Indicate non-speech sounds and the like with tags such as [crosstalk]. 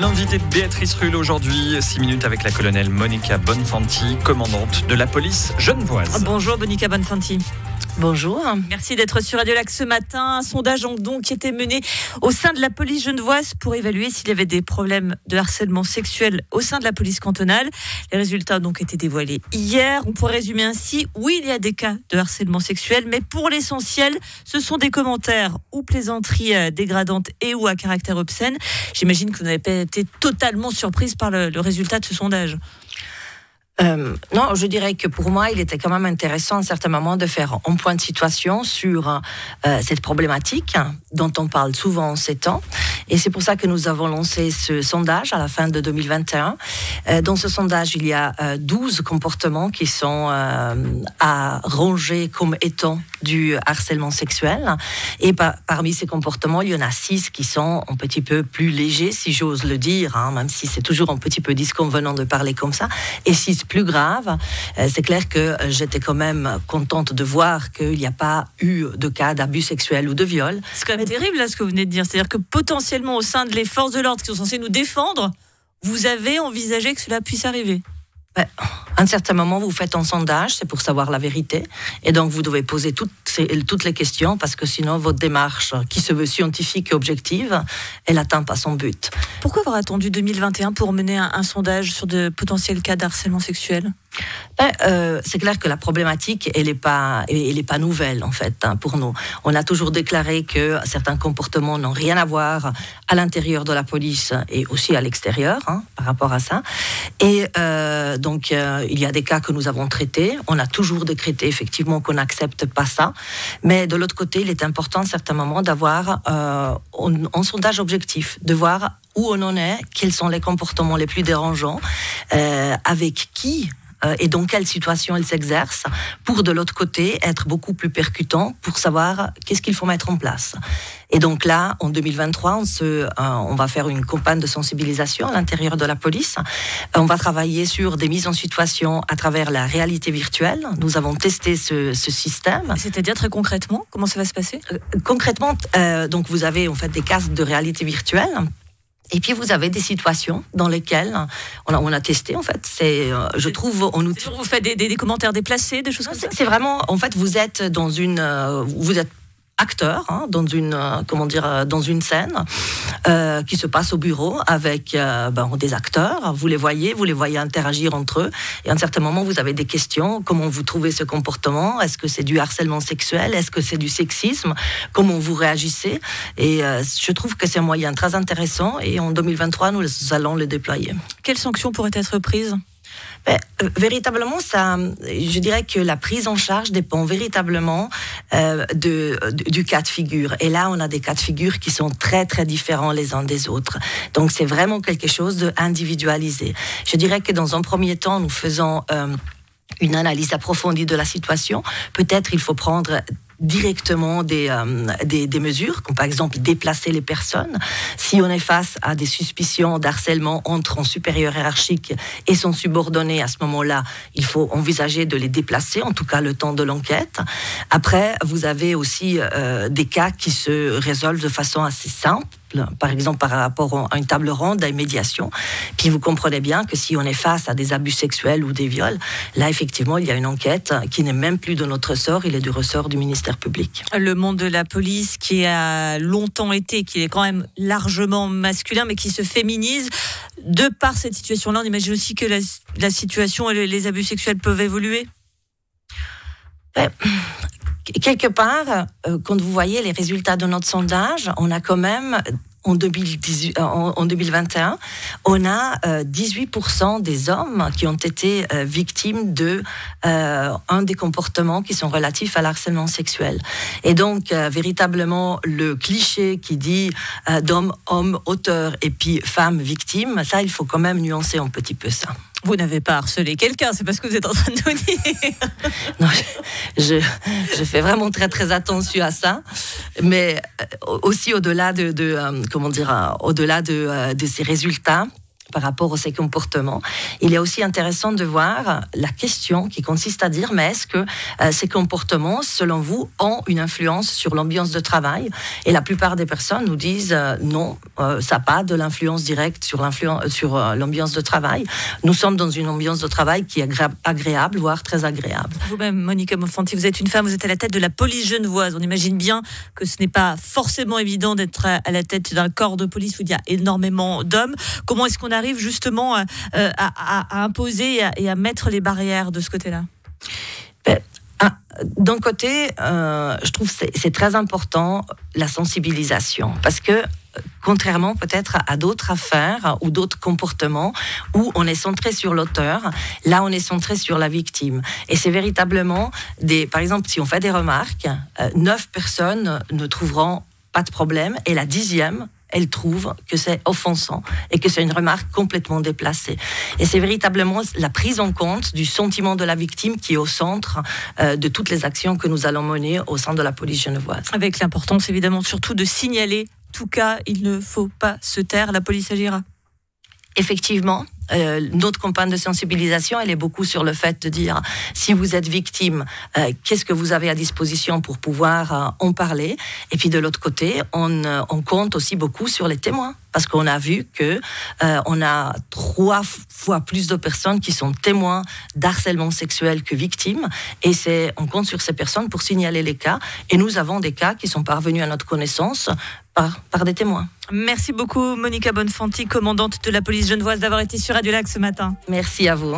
L'invité Béatrice Rulle aujourd'hui, 6 minutes avec la colonelle Monica Bonfanti, commandante de la police genevoise. Bonjour Monica Bonfanti. Bonjour. Merci d'être sur Radio Lac ce matin. Un sondage a donc été mené au sein de la police genevoise pour évaluer s'il y avait des problèmes de harcèlement sexuel au sein de la police cantonale. Les résultats ont donc été dévoilés hier. On pourrait résumer ainsi, oui, il y a des cas de harcèlement sexuel, mais pour l'essentiel, ce sont des commentaires ou plaisanteries euh, dégradantes et ou à caractère obscène. J'imagine que vous n'avez pas été totalement surprise par le, le résultat de ce sondage. Euh, non, je dirais que pour moi, il était quand même intéressant à un certain moment de faire un point de situation sur euh, cette problématique dont on parle souvent en ces temps. Et c'est pour ça que nous avons lancé ce sondage à la fin de 2021. Euh, dans ce sondage, il y a 12 comportements qui sont à ranger comme étant du harcèlement sexuel. Et parmi ces comportements, il y en a 6 qui sont un petit peu plus légers, si j'ose le dire, hein, même si c'est toujours un petit peu disconvenant de parler comme ça. Et 6 plus grave. Euh, c'est clair que euh, j'étais quand même contente de voir qu'il n'y a pas eu de cas d'abus sexuels ou de viol. C'est quand même terrible là ce que vous venez de dire. C'est-à-dire que potentiellement au sein de les forces de l'ordre qui sont censées nous défendre, vous avez envisagé que cela puisse arriver. À un certain moment, vous faites un sondage, c'est pour savoir la vérité. Et donc, vous devez poser toutes, toutes les questions parce que sinon, votre démarche, qui se veut scientifique et objective, elle n'atteint pas son but. Pourquoi avoir attendu 2021 pour mener un, sondage sur de potentiels cas d'harcèlement sexuel? Ben, euh, c'est clair que la problématique, elle n'est pas, elle est pas nouvelle en fait hein, pour nous. On a toujours déclaré que certains comportements n'ont rien à voir à l'intérieur de la police et aussi à l'extérieur hein, par rapport à ça. Et euh, donc euh, il y a des cas que nous avons traités. On a toujours décrété effectivement qu'on n'accepte pas ça. Mais de l'autre côté, il est important à certains moments d'avoir un, un sondage objectif, de voir où on en est, quels sont les comportements les plus dérangeants, euh, avec qui euh, et dans quelle situation elle s'exerce, pour de l'autre côté être beaucoup plus percutant pour savoir qu'est-ce qu'il faut mettre en place. Et donc là, en 2023, on, se, euh, on va faire une campagne de sensibilisation à l'intérieur de la police. On va travailler sur des mises en situation à travers la réalité virtuelle. Nous avons testé ce, ce système. C'est-à-dire très concrètement, comment ça va se passer? Concrètement, donc vous avez en fait des casques de réalité virtuelle et puis vous avez des situations dans lesquelles on a, on a testé en fait. C'est, euh, je trouve, on nous. Vous faites des, des, commentaires déplacés, des choses comme ça. C'est vraiment, en fait, vous êtes dans une, euh, vous êtes acteur hein, dans une euh, comment dire euh, dans une scène euh, qui se passe au bureau avec ben, des acteurs. Vous les voyez vous les voyez interagir entre eux. Et à un certain moment vous avez des questions. Comment vous trouvez ce comportement? Est-ce que c'est du harcèlement sexuel? Est-ce que c'est du sexisme? Comment vous réagissez? Et je trouve que c'est un moyen très intéressant. Et en 2023 nous allons le déployer. Quelles sanctions pourraient être prises? Véritablement, ça, je dirais que la prise en charge dépend véritablement euh, de, du cas de figure. Et là, on a des cas de figure qui sont très, très différents les uns des autres. Donc, c'est vraiment quelque chose d'individualisé. Je dirais que dans un premier temps, nous faisons... Euh, une analyse approfondie de la situation. Peut-être il faut prendre directement des, euh, des, des, mesures, comme par exemple déplacer les personnes. Si on est face à des suspicions d'harcèlement entre un supérieur hiérarchique et son subordonné, à ce moment-là, il faut envisager de les déplacer, en tout cas le temps de l'enquête. Après, vous avez aussi euh, des cas qui se résolvent de façon assez simple par exemple par rapport à une table ronde, à une médiation. Puis vous comprenez bien que si on est face à des abus sexuels ou des viols, là effectivement il y a une enquête qui n'est même plus de notre ressort, il est du ressort du ministère public. Le monde de la police qui a longtemps été, qui est quand même largement masculin, mais qui se féminise, de par cette situation-là, on imagine aussi que la, situation et les abus sexuels peuvent évoluer. Quelque part, euh, quand vous voyez les résultats de notre sondage, on a quand même en, 2018, euh, en, 2021, on a 18% euh, des hommes qui ont été victimes de un des comportements qui sont relatifs à l'harcèlement sexuel. Et donc, véritablement, le cliché qui dit d'homme, homme, auteur et puis femme, victime, ça, il faut quand même nuancer un petit peu ça. Vous n'avez pas harcelé quelqu'un, c'est parce que vous êtes en train de nous dire. [laughs] non, je, je, fais vraiment très très attention à ça, mais euh, aussi au-delà de, de euh, comment dire, euh, au-delà de, de ces résultats, par rapport à ces comportements. Il est aussi intéressant de voir la question qui consiste à dire, mais est-ce que euh, ces comportements, selon vous, ont une influence sur l'ambiance de travail? Et la plupart des personnes nous disent euh, non, euh, ça n'a pas de l'influence directe sur l'ambiance de travail. Nous sommes dans une ambiance de travail qui est agréable, voire très agréable. Vous-même, Monica Monfanti, vous êtes une femme, vous êtes à la tête de la police genevoise. On imagine bien que ce n'est pas forcément évident d'être à la tête d'un corps de police où il y a énormément d'hommes. Comment est-ce qu'on arrive justement à, imposer et à, mettre les barrières de ce côté-là ben, ah, d'un côté, euh, je trouve c'est très important la sensibilisation parce que contrairement peut-être à d'autres affaires ou d'autres comportements où on est centré sur l'auteur, là on est centré sur la victime. Et c'est véritablement des, par exemple, si on fait des remarques, euh, neuf personnes ne trouveront pas de problème et la dixième elle trouve que c'est offensant et que c'est une remarque complètement déplacée. Et c'est véritablement la prise en compte du sentiment de la victime qui est au centre euh, de toutes les actions que nous allons mener au sein de la police genevoise. Avec l'importance évidemment surtout de signaler tout cas, il ne faut pas se taire, la police agira. Effectivement, euh, notre campagne de sensibilisation, elle est beaucoup sur le fait de dire si vous êtes victime, euh, qu'est-ce que vous avez à disposition pour pouvoir euh, en parler? Et puis de l'autre côté, on, on, compte aussi beaucoup sur les témoins parce qu'on a vu que on a trois fois plus de personnes qui sont témoins d'harcèlement sexuel que victimes. Et c'est on compte sur ces personnes pour signaler les cas. Et nous avons des cas qui sont parvenus à notre connaissance par, par des témoins. Merci beaucoup, Monica Bonfanti, commandante de la police genevoise, d'avoir été sur Radio Lac ce matin. Merci à vous.